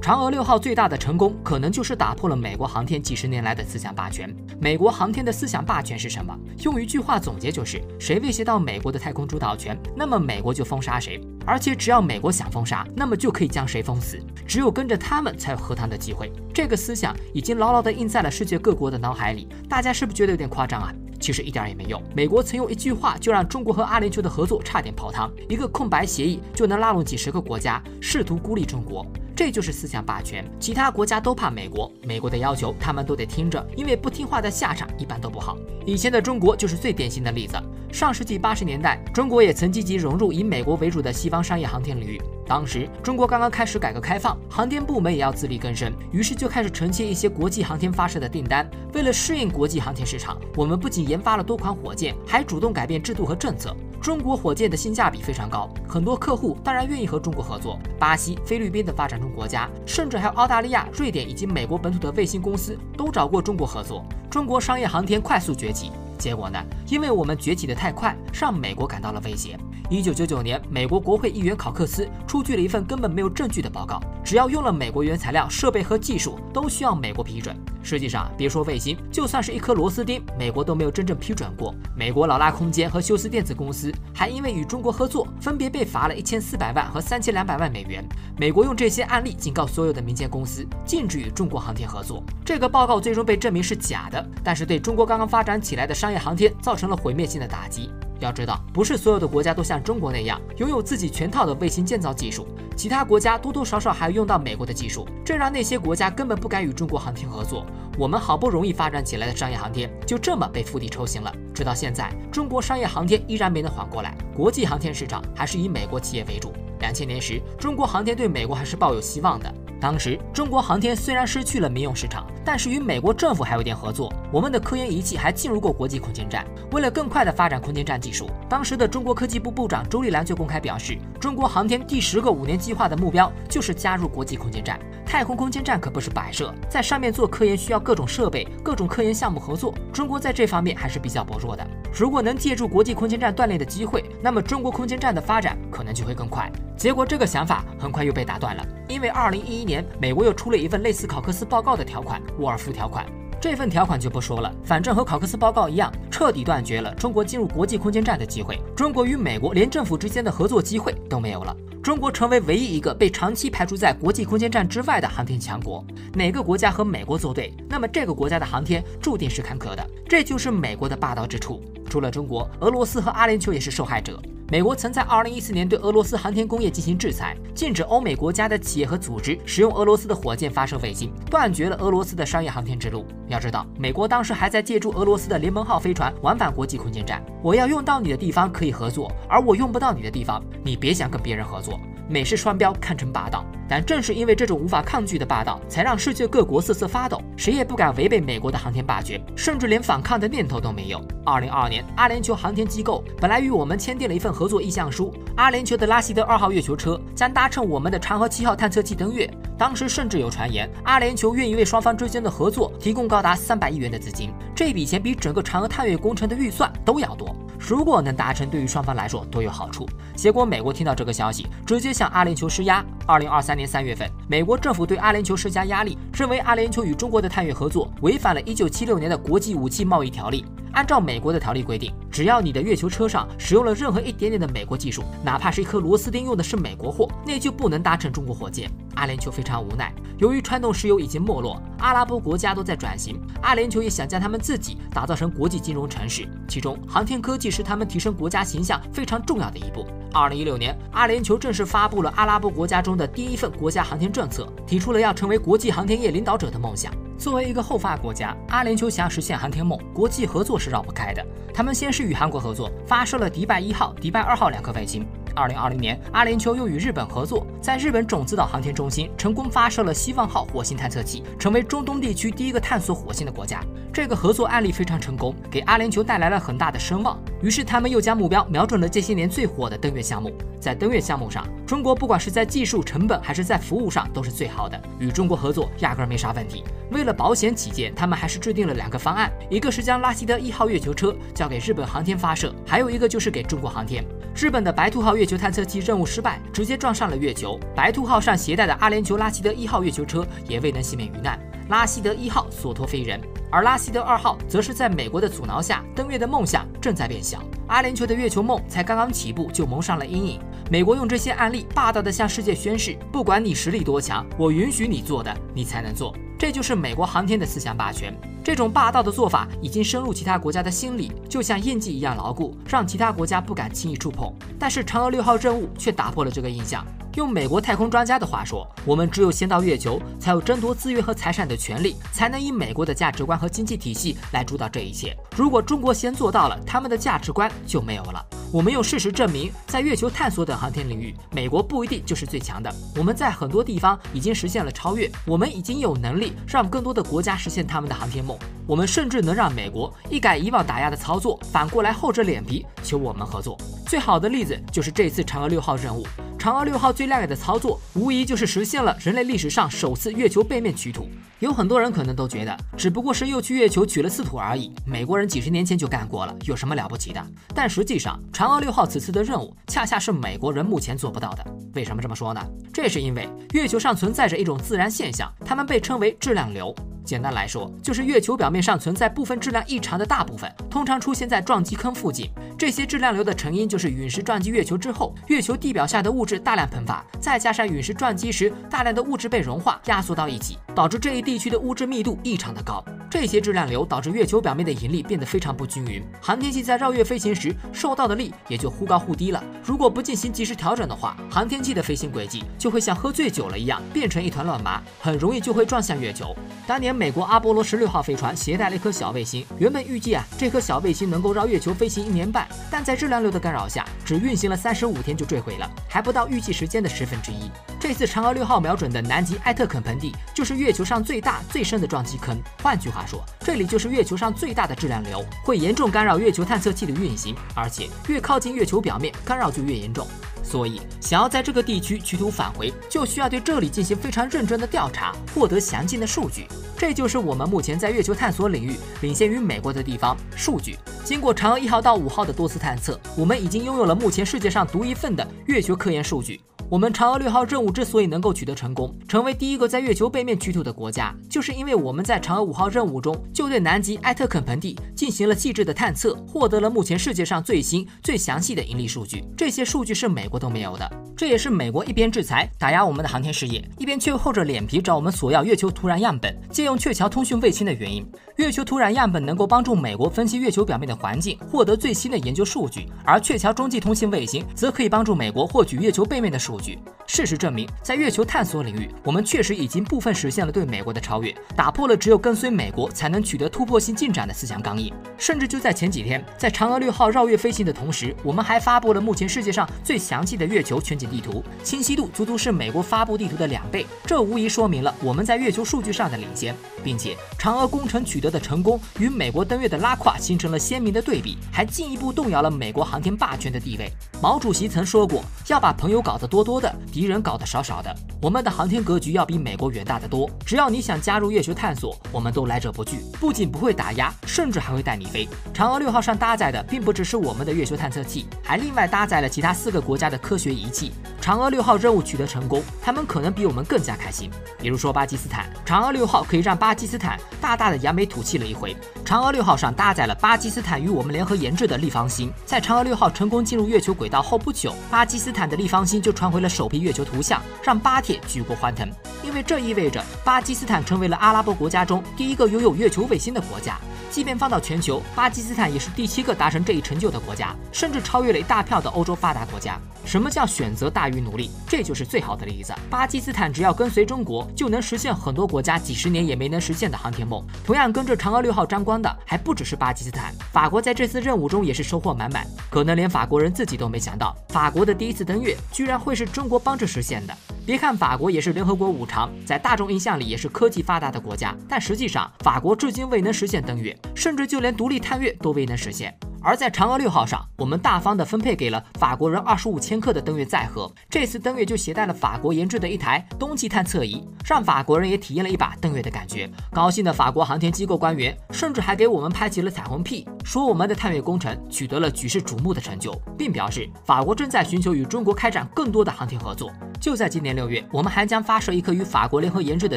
嫦娥六号最大的成功，可能就是打破了美国航天几十年来的思想霸权。美国航天的思想霸权是什么？用一句话总结就是：谁威胁到美国的太空主导权，那么美国就封杀谁。而且只要美国想封杀，那么就可以将谁封死。只有跟着他们，才有和谈的机会。这个思想已经牢牢地印在了世界各国的脑海里。大家是不是觉得有点夸张啊？其实一点也没用。美国曾用一句话就让中国和阿联酋的合作差点泡汤，一个空白协议就能拉拢几十个国家，试图孤立中国。这就是思想霸权，其他国家都怕美国，美国的要求他们都得听着，因为不听话的下场一般都不好。以前的中国就是最典型的例子。上世纪八十年代，中国也曾积极融入以美国为主的西方商业航天领域。当时中国刚刚开始改革开放，航天部门也要自力更生，于是就开始承接一些国际航天发射的订单。为了适应国际航天市场，我们不仅研发了多款火箭，还主动改变制度和政策。中国火箭的性价比非常高，很多客户当然愿意和中国合作。巴西、菲律宾的发展中国家，甚至还有澳大利亚、瑞典以及美国本土的卫星公司，都找过中国合作。中国商业航天快速崛起。结果呢？因为我们崛起的太快，让美国感到了威胁。一九九九年，美国国会议员考克斯出具了一份根本没有证据的报告，只要用了美国原材料、设备和技术，都需要美国批准。实际上，别说卫星，就算是一颗螺丝钉，美国都没有真正批准过。美国劳拉空间和休斯电子公司还因为与中国合作，分别被罚了一千四百万和三千两百万美元。美国用这些案例警告所有的民间公司，禁止与中国航天合作。这个报告最终被证明是假的，但是对中国刚刚发展起来的商业航天造成了毁灭性的打击。要知道，不是所有的国家都像中国那样拥有自己全套的卫星建造技术，其他国家多多少少还要用到美国的技术，这让那些国家根本不敢与中国航天合作。我们好不容易发展起来的商业航天，就这么被釜底抽薪了。直到现在，中国商业航天依然没能缓过来，国际航天市场还是以美国企业为主。两千年时，中国航天对美国还是抱有希望的。当时，中国航天虽然失去了民用市场，但是与美国政府还有点合作。我们的科研仪器还进入过国际空间站。为了更快地发展空间站技术，当时的中国科技部部长周立兰就公开表示，中国航天第十个五年计划的目标就是加入国际空间站。太空空间站可不是摆设，在上面做科研需要各种设备、各种科研项目合作。中国在这方面还是比较薄弱的。如果能借助国际空间站锻炼的机会，那么中国空间站的发展可能就会更快。结果这个想法很快又被打断了，因为二零一一年美国又出了一份类似考克斯报告的条款——沃尔夫条款。这份条款就不说了，反正和考克斯报告一样，彻底断绝了中国进入国际空间站的机会。中国与美国连政府之间的合作机会都没有了。中国成为唯一一个被长期排除在国际空间站之外的航天强国。哪个国家和美国作对，那么这个国家的航天注定是坎坷的。这就是美国的霸道之处。除了中国，俄罗斯和阿联酋也是受害者。美国曾在2014年对俄罗斯航天工业进行制裁，禁止欧美国家的企业和组织使用俄罗斯的火箭发射卫星，断绝了俄罗斯的商业航天之路。要知道，美国当时还在借助俄罗斯的联盟号飞船往返国际空间站。我要用到你的地方可以合作，而我用不到你的地方，你别想跟别人合作。美式双标堪称霸道，但正是因为这种无法抗拒的霸道，才让世界各国瑟瑟发抖，谁也不敢违背美国的航天霸权，甚至连反抗的念头都没有。二零二二年，阿联酋航天机构本来与我们签订了一份合作意向书，阿联酋的拉希德二号月球车将搭乘我们的嫦娥七号探测器登月。当时甚至有传言，阿联酋愿意为双方之间的合作提供高达三百亿元的资金，这笔钱比整个嫦娥探月工程的预算都要多。如果能达成，对于双方来说都有好处。结果，美国听到这个消息，直接向阿联酋施压。二零二三年三月份，美国政府对阿联酋施加压力，认为阿联酋与中国的探月合作违反了一九七六年的国际武器贸易条例。按照美国的条例规定，只要你的月球车上使用了任何一点点的美国技术，哪怕是一颗螺丝钉用的是美国货，那就不能搭乘中国火箭。阿联酋非常无奈，由于传统石油已经没落，阿拉伯国家都在转型，阿联酋也想将他们自己打造成国际金融城市，其中航天科技是他们提升国家形象非常重要的一步。二零一六年，阿联酋正式发布了阿拉伯国家中的第一份国家航天政策，提出了要成为国际航天业领导者的梦想。作为一个后发国家，阿联酋想要实现航天梦，国际合作是绕不开的。他们先是与韩国合作，发射了迪拜一号、迪拜二号两颗卫星。二零二零年，阿联酋又与日本合作，在日本种子岛航天中心成功发射了希望号火星探测器，成为中东地区第一个探索火星的国家。这个合作案例非常成功，给阿联酋带来了很大的声望。于是他们又将目标瞄准了这些年最火的登月项目。在登月项目上，中国不管是在技术成本还是在服务上都是最好的，与中国合作压根没啥问题。为了保险起见，他们还是制定了两个方案，一个是将拉希德一号月球车交给日本航天发射，还有一个就是给中国航天。日本的白兔号月球探测器任务失败，直接撞上了月球。白兔号上携带的阿联酋拉希德一号月球车也未能幸免于难，拉希德一号所托非人，而拉希德二号则是在美国的阻挠下，登月的梦想正在变小。阿联酋的月球梦才刚刚起步，就蒙上了阴影。美国用这些案例霸道地向世界宣示：不管你实力多强，我允许你做的，你才能做。这就是美国航天的思想霸权。这种霸道的做法已经深入其他国家的心理，就像印记一样牢固，让其他国家不敢轻易触碰。但是嫦娥六号任务却打破了这个印象。用美国太空专家的话说，我们只有先到月球，才有争夺资源和财产的权利，才能以美国的价值观和经济体系来主导这一切。如果中国先做到了，他们的价值观就没有了。我们用事实证明，在月球探索等航天领域，美国不一定就是最强的。我们在很多地方已经实现了超越，我们已经有能力让更多的国家实现他们的航天梦。我们甚至能让美国一改以往打压的操作，反过来厚着脸皮求我们合作。最好的例子就是这次嫦娥六号任务。嫦娥六号最亮眼的操作，无疑就是实现了人类历史上首次月球背面取土。有很多人可能都觉得，只不过是又去月球取了次土而已，美国人几十年前就干过了，有什么了不起的？但实际上，嫦娥六号此次的任务，恰恰是美国人目前做不到的。为什么这么说呢？这是因为月球上存在着一种自然现象，它们被称为质量流。简单来说，就是月球表面上存在部分质量异常的大部分，通常出现在撞击坑附近。这些质量流的成因就是陨石撞击月球之后，月球地表下的物质大量喷发，再加上陨石撞击时大量的物质被融化压缩到一起，导致这一地区的物质密度异常的高。这些质量流导致月球表面的引力变得非常不均匀，航天器在绕月飞行时受到的力也就忽高忽低了。如果不进行及时调整的话，航天器的飞行轨迹就会像喝醉酒了一样，变成一团乱麻，很容易就会撞向月球。当年美国阿波罗十六号飞船携带了一颗小卫星，原本预计啊，这颗小卫星能够绕月球飞行一年半，但在质量流的干扰下，只运行了三十五天就坠毁了，还不到预计时间的十分之一。这次嫦娥六号瞄准的南极埃特肯盆地，就是月球上最大最深的撞击坑。换句话说，这里就是月球上最大的质量流，会严重干扰月球探测器的运行，而且越靠近月球表面，干扰就越严重。所以，想要在这个地区取土返回，就需要对这里进行非常认真的调查，获得详尽的数据。这就是我们目前在月球探索领域领先于美国的地方——数据。经过嫦娥一号到五号的多次探测，我们已经拥有了目前世界上独一份的月球科研数据。我们嫦娥六号任务之所以能够取得成功，成为第一个在月球背面取土的国家，就是因为我们在嫦娥五号任务中就对南极埃特肯盆地进行了细致的探测，获得了目前世界上最新、最详细的引力数据。这些数据是美国都没有的，这也是美国一边制裁打压我们的航天事业，一边却又厚着脸皮找我们索要月球土壤样本，借用鹊桥通讯卫星的原因。月球土壤样本能够帮助美国分析月球表面的环境，获得最新的研究数据，而鹊桥中继通信卫星则可以帮助美国获取月球背面的数据。事实证明，在月球探索领域，我们确实已经部分实现了对美国的超越，打破了只有跟随美国才能取得突破性进展的思想刚硬。甚至就在前几天，在嫦娥六号绕月飞行的同时，我们还发布了目前世界上最详细的月球全景地图，清晰度足足是美国发布地图的两倍。这无疑说明了我们在月球数据上的领先，并且嫦娥工程取得的成功与美国登月的拉胯形成了鲜明的对比，还进一步动摇了美国航天霸权的地位。毛主席曾说过，要把朋友搞得多多的。敌人搞得少少的，我们的航天格局要比美国远大的多。只要你想加入月球探索，我们都来者不拒，不仅不会打压，甚至还会带你飞。嫦娥六号上搭载的并不只是我们的月球探测器，还另外搭载了其他四个国家的科学仪器。嫦娥六号任务取得成功，他们可能比我们更加开心。比如说巴基斯坦，嫦娥六号可以让巴基斯坦大大的扬眉吐气了一回。嫦娥六号上搭载了巴基斯坦与我们联合研制的立方星，在嫦娥六号成功进入月球轨道后不久，巴基斯坦的立方星就传回了首批月球图像，让巴铁举国欢腾，因为这意味着巴基斯坦成为了阿拉伯国家中第一个拥有月球卫星的国家。即便放到全球，巴基斯坦也是第七个达成这一成就的国家，甚至超越了一大票的欧洲发达国家。什么叫选择大于努力？这就是最好的例子。巴基斯坦只要跟随中国，就能实现很多国家几十年也没能实现的航天梦。同样跟着嫦娥六号沾光的还不只是巴基斯坦，法国在这次任务中也是收获满满。可能连法国人自己都没想到，法国的第一次登月居然会是中国帮着实现的。别看法国也是联合国五常，在大众印象里也是科技发达的国家，但实际上法国至今未能实现登月，甚至就连独立探月都未能实现。而在嫦娥六号上，我们大方的分配给了法国人二十五千克的登月载荷。这次登月就携带了法国研制的一台冬季探测仪，让法国人也体验了一把登月的感觉。高兴的法国航天机构官员甚至还给我们拍起了彩虹屁，说我们的探月工程取得了举世瞩目的成就，并表示法国正在寻求与中国开展更多的航天合作。就在今年六月，我们还将发射一颗与法国联合研制的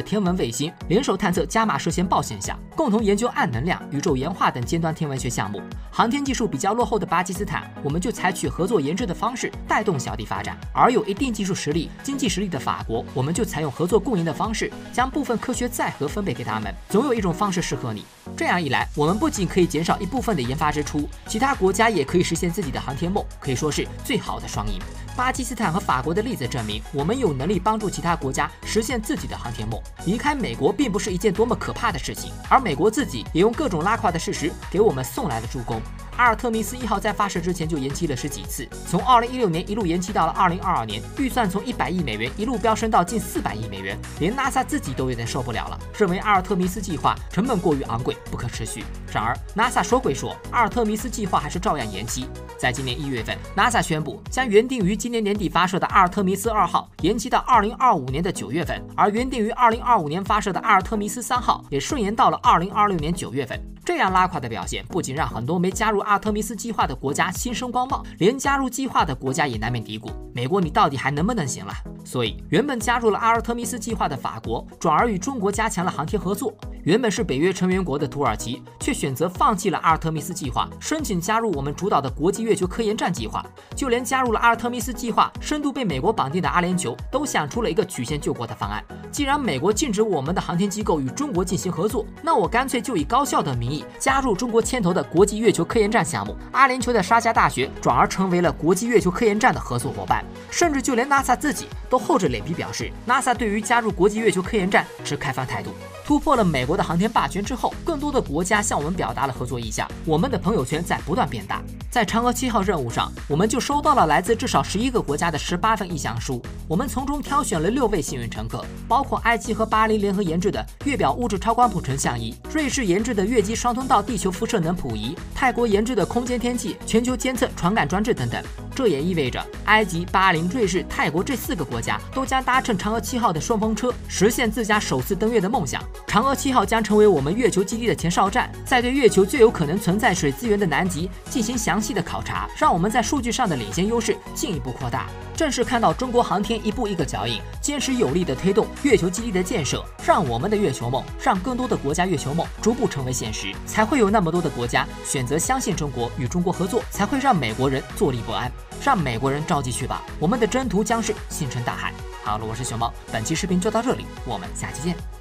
天文卫星，联手探测伽马射线暴现象，共同研究暗能量、宇宙岩化等尖端天文学项目。航天技术比较落后的巴基斯坦，我们就采取合作研制的方式带动小弟发展；而有一定技术实力、经济实力的法国，我们就采用合作共赢的方式，将部分科学载荷分配给他们。总有一种方式适合你。这样一来，我们不仅可以减少一部分的研发支出，其他国家也可以实现自己的航天梦，可以说是最好的双赢。巴基斯坦和法国的例子证明，我们有能力帮助其他国家实现自己的航天梦。离开美国并不是一件多么可怕的事情，而美国自己也用各种拉胯的事实给我们送来了助攻。阿尔特弥斯一号在发射之前就延期了十几次，从二零一六年一路延期到了二零二二年，预算从一百亿美元一路飙升到近四百亿美元，连 NASA 自己都有点受不了了，认为阿尔特弥斯计划成本过于昂贵，不可持续。然而，NASA 说归说，阿尔特弥斯计划还是照样延期。在今年一月份，NASA 宣布将原定于今年年底发射的阿尔特弥斯二号延期到二零二五年的九月份，而原定于二零二五年发射的阿尔特弥斯三号也顺延到了二零二六年九月份。这样拉垮的表现，不仅让很多没加入阿尔特弥斯计划的国家心生观望，连加入计划的国家也难免嘀咕：美国，你到底还能不能行了？所以，原本加入了阿尔特弥斯计划的法国，转而与中国加强了航天合作。原本是北约成员国的土耳其，却选择放弃了阿尔特弥斯计划，申请加入我们主导的国际月球科研站计划。就连加入了阿尔特弥斯计划，深度被美国绑定的阿联酋，都想出了一个曲线救国的方案。既然美国禁止我们的航天机构与中国进行合作，那我干脆就以高校的名义加入中国牵头的国际月球科研站项目。阿联酋的沙加大学转而成为了国际月球科研站的合作伙伴，甚至就连 NASA 自己都厚着脸皮表示，NASA 对于加入国际月球科研站持开放态度。突破了美国的航天霸权之后，更多的国家向我们表达了合作意向，我们的朋友圈在不断变大。在嫦娥七号任务上，我们就收到了来自至少十一个国家的十八份意向书，我们从中挑选了六位幸运乘客，包括埃及和巴黎联合研制的月表物质超光谱成像仪，瑞士研制的月基双通道地球辐射能谱仪，泰国研制的空间天气全球监测传感装置等等。这也意味着，埃及、巴林、瑞士、泰国这四个国家都将搭乘嫦娥七号的顺风车，实现自家首次登月的梦想。嫦娥七号将成为我们月球基地的前哨站，在对月球最有可能存在水资源的南极进行详细的考察，让我们在数据上的领先优势进一步扩大。正是看到中国航天一步一个脚印，坚持有力的推动月球基地的建设，让我们的月球梦，让更多的国家月球梦逐步成为现实，才会有那么多的国家选择相信中国，与中国合作，才会让美国人坐立不安。让美国人着急去吧，我们的征途将是星辰大海。好了，我是熊猫，本期视频就到这里，我们下期见。